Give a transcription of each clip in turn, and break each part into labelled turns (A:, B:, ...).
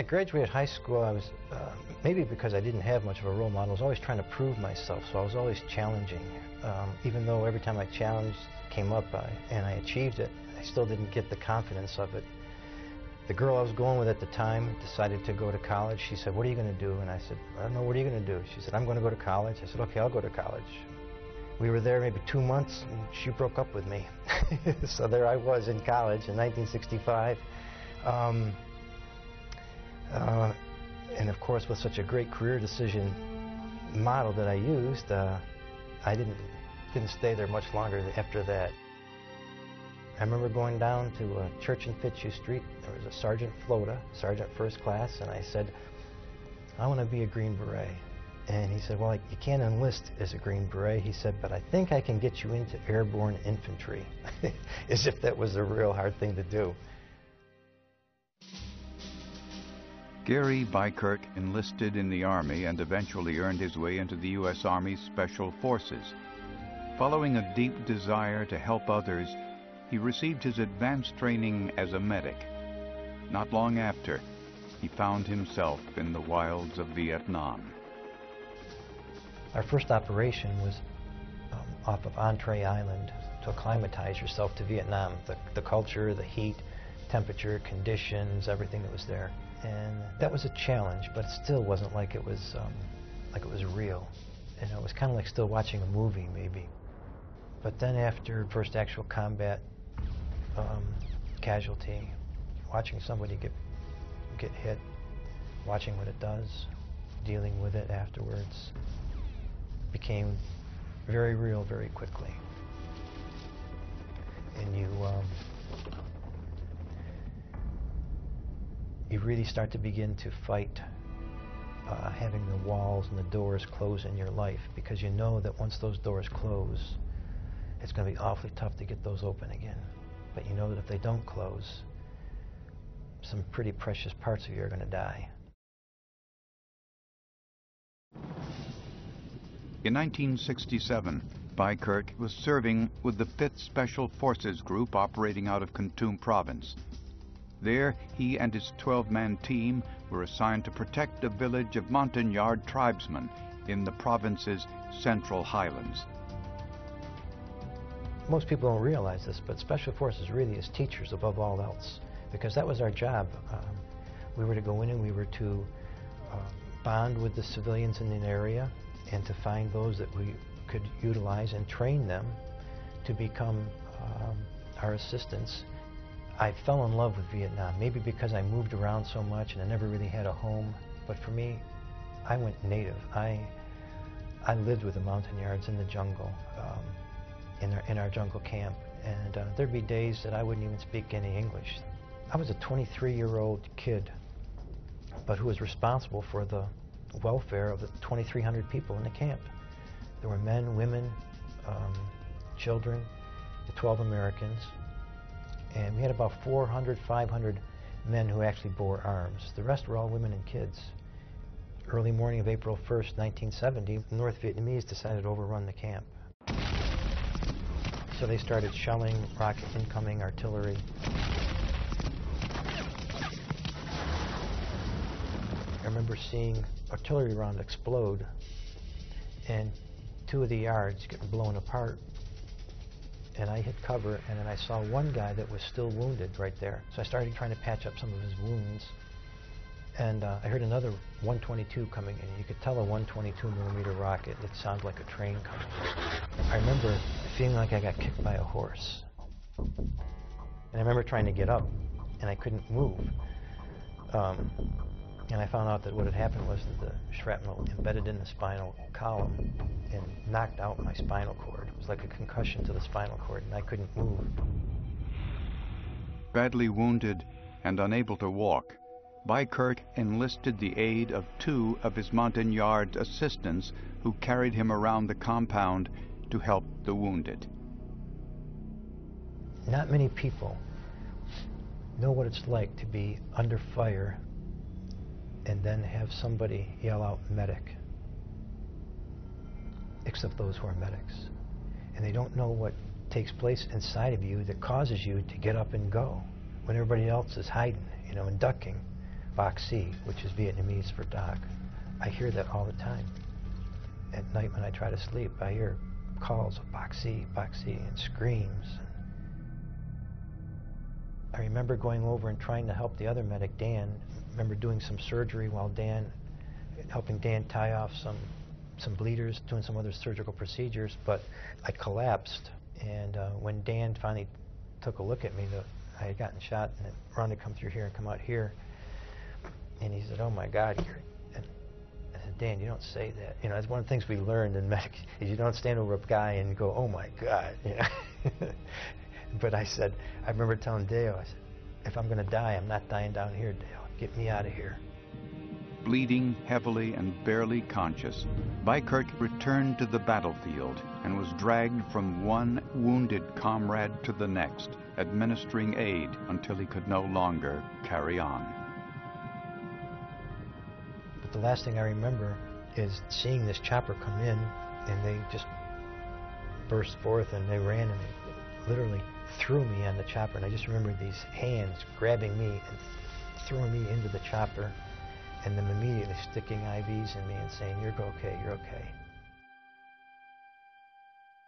A: I graduated high school. I was, uh, maybe because I didn't have much of a role model, I was always trying to prove myself, so I was always challenging. Um, even though every time I challenged came up I, and I achieved it, I still didn't get the confidence of it. The girl I was going with at the time decided to go to college. She said, what are you going to do? And I said, I don't know, what are you going to do? She said, I'm going to go to college. I said, okay, I'll go to college. We were there maybe two months, and she broke up with me. so there I was in college in 1965. Um, uh, and of course, with such a great career decision model that I used, uh, I didn't didn't stay there much longer after that. I remember going down to uh, Church and Fitzhugh Street. There was a Sergeant Flota, Sergeant First Class, and I said, I want to be a Green Beret. And he said, well, you can't enlist as a Green Beret. He said, but I think I can get you into airborne infantry, as if that was a real hard thing to do.
B: Gary Beikirch enlisted in the Army and eventually earned his way into the U.S. Army's Special Forces. Following a deep desire to help others, he received his advanced training as a medic. Not long after, he found himself in the wilds of Vietnam.
A: Our first operation was um, off of Entree Island to acclimatize yourself to Vietnam, the, the culture, the heat, temperature, conditions, everything that was there. And that was a challenge, but it still wasn't like it was um, like it was real. And it was kind of like still watching a movie, maybe. But then after first actual combat casualty, watching somebody get, get hit, watching what it does, dealing with it afterwards, became very real very quickly. And you, um, you really start to begin to fight uh, having the walls and the doors close in your life because you know that once those doors close, it's going to be awfully tough to get those open again. But you know that if they don't close, some pretty precious parts of you are going to die.
B: In 1967, Beikirch was serving with the 5th Special Forces Group operating out of Kon Province. There, he and his 12-man team were assigned to protect a village of Montagnard tribesmen in the province's central highlands
A: most people don't realize this, but Special Forces really is teachers above all else, because that was our job. Um, we were to go in and we were to uh, bond with the civilians in an area and to find those that we could utilize and train them to become um, our assistants. I fell in love with Vietnam, maybe because I moved around so much and I never really had a home, but for me, I went native. I, I lived with the Montagnards in the jungle. Um, in our, in our jungle camp. And uh, there'd be days that I wouldn't even speak any English. I was a 23-year-old kid, but who was responsible for the welfare of the 2,300 people in the camp. There were men, women, um, children, the 12 Americans, and we had about 400, 500 men who actually bore arms. The rest were all women and kids. Early morning of April 1st, 1970, the North Vietnamese decided to overrun the camp. So they started shelling rocket incoming artillery. I remember seeing artillery round explode and two of the yards getting blown apart. And I hit cover, and then I saw one guy that was still wounded right there. So I started trying to patch up some of his wounds. And uh, I heard another 122 coming in. You could tell a 122 millimeter rocket. It sounds like a train coming. I remember feeling like I got kicked by a horse. And I remember trying to get up, and I couldn't move. Um, and I found out that what had happened was that the shrapnel embedded in the spinal column and knocked out my spinal cord. It was like a concussion to the spinal cord, and I couldn't move.
B: Badly wounded and unable to walk, Beikirch enlisted the aid of two of his Montagnard assistants who carried him around the compound to help the wounded.
A: Not many people know what it's like to be under fire and then have somebody yell out medic, except those who are medics. And they don't know what takes place inside of you that causes you to get up and go when everybody else is hiding, you know, and ducking. Bác Sĩ, which is Vietnamese for doc. I hear that all the time. At night when I try to sleep, I hear calls of Bác Sĩ, Boxy, and screams. I remember going over and trying to help the other medic, Dan. I remember doing some surgery while Dan, helping Dan tie off some some bleeders, doing some other surgical procedures, but I collapsed. And uh, when Dan finally took a look at me, the, I had gotten shot and run to come through here and come out here. And he said, "Oh my God, you're." "Dan, you don't say that. You know, that's one of the things we learned in medic is you don't stand over a guy and go, "Oh my God." You know? but I said, I remember telling Dale, I said, "If I'm going to die, I'm not dying down here, Dale. Get me out of here."
B: Bleeding heavily and barely conscious, Beikirch returned to the battlefield and was dragged from one wounded comrade to the next, administering aid until he could no longer carry on.
A: The last thing I remember is seeing this chopper come in and they just burst forth and they ran and they literally threw me on the chopper. And I just remember these hands grabbing me and throwing me into the chopper and them immediately sticking IVs in me and saying, you're okay, you're okay.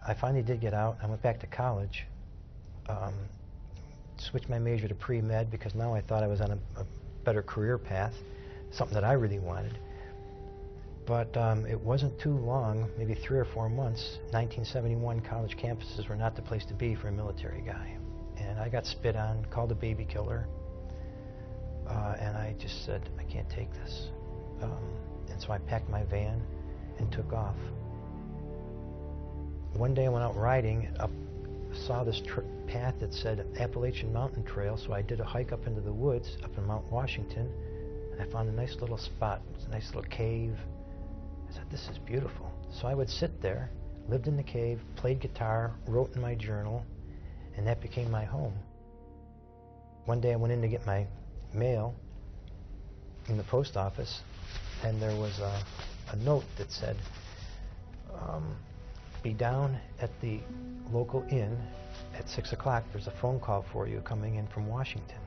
A: I finally did get out. I went back to college, um, switched my major to pre-med because now I thought I was on a, a, better career path, something that I really wanted. But um, it wasn't too long, maybe three or four months, 1971 college campuses were not the place to be for a military guy. And I got spit on, called a baby killer, uh, and I just said, I can't take this. Um, and so I packed my van and took off. One day I went out riding, up, saw this path that said Appalachian Mountain Trail, so I did a hike up into the woods up in Mount Washington, I found a nice little spot, a nice little cave. I said, this is beautiful. So I would sit there, lived in the cave, played guitar, wrote in my journal, and that became my home. One day I went in to get my mail in the post office, and there was a, a note that said, um, be down at the local inn at 6 o'clock. There's a phone call for you coming in from Washington.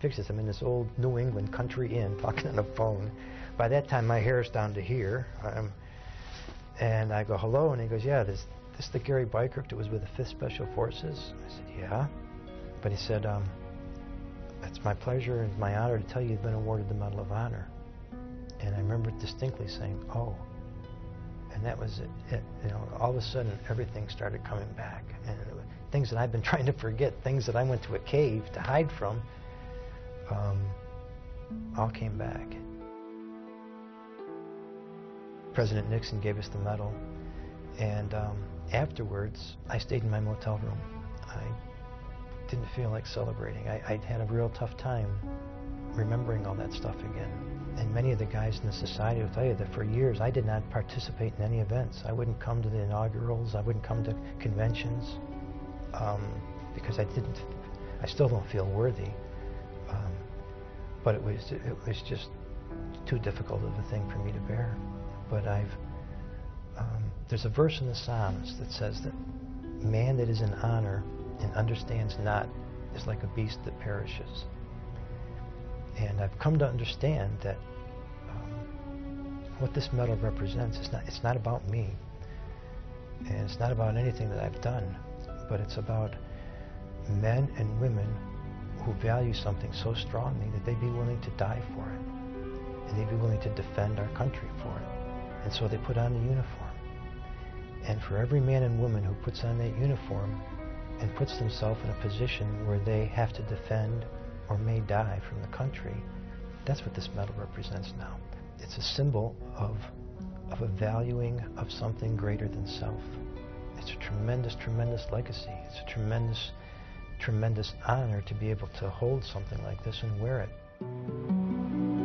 A: Fixes. I'm in this old New England country inn talking on the phone. By that time, my hair's down to here. Um, and I go, hello, and he goes, yeah, this, this the Gary Beikirch that was with the 5th Special Forces? I said, yeah. But he said, um, it's my pleasure and my honor to tell you you've been awarded the Medal of Honor. And I remember distinctly saying, oh. And that was it. it you know, all of a sudden, everything started coming back. And things that I've been trying to forget, things that I went to a cave to hide from, um, all came back. President Nixon gave us the medal. And um, afterwards, I stayed in my motel room. I didn't feel like celebrating. I, I had a real tough time remembering all that stuff again. And many of the guys in the society will tell you that for years I did not participate in any events. I wouldn't come to the inaugurals. I wouldn't come to conventions um, because I didn't. I still don't feel worthy. But it was it was just too difficult of a thing for me to bear. But I've um, there's a verse in the Psalms that says that man that is in honor and understands not is like a beast that perishes. And I've come to understand that um, what this medal represents is not, it's not about me. And it's not about anything that I've done, but it's about men and women who value something so strongly that they'd be willing to die for it. And they'd be willing to defend our country for it. And so they put on the uniform. And for every man and woman who puts on that uniform, and puts themselves in a position where they have to defend or may die from the country, that's what this medal represents now. It's a symbol of, of a valuing of something greater than self. It's a tremendous, tremendous legacy. It's a tremendous, tremendous honor to be able to hold something like this and wear it.